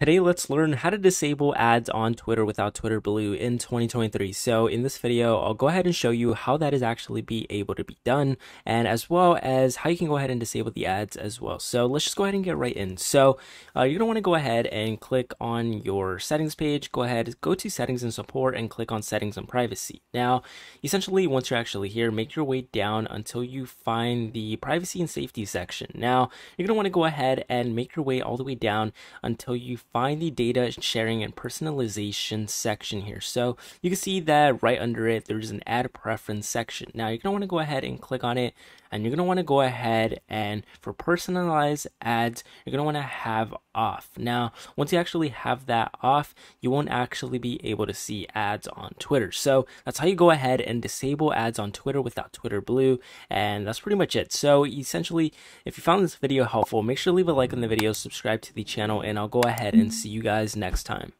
Today, let's learn how to disable ads on Twitter without Twitter Blue in 2023. So in this video, I'll go ahead and show you how that is actually be able to be done and as well as how you can go ahead and disable the ads as well. So let's just go ahead and get right in. So uh, you're gonna wanna go ahead and click on your settings page, go ahead, go to settings and support and click on settings and privacy. Now, essentially, once you're actually here, make your way down until you find the privacy and safety section. Now, you're gonna wanna go ahead and make your way all the way down until you find the data sharing and personalization section here. So you can see that right under it, there's an ad preference section. Now you're gonna wanna go ahead and click on it and you're gonna wanna go ahead and for personalized ads, you're gonna wanna have off. Now, once you actually have that off, you won't actually be able to see ads on Twitter. So that's how you go ahead and disable ads on Twitter without Twitter Blue. And that's pretty much it. So essentially, if you found this video helpful, make sure to leave a like on the video, subscribe to the channel, and I'll go ahead and mm-hmm. see you guys next time.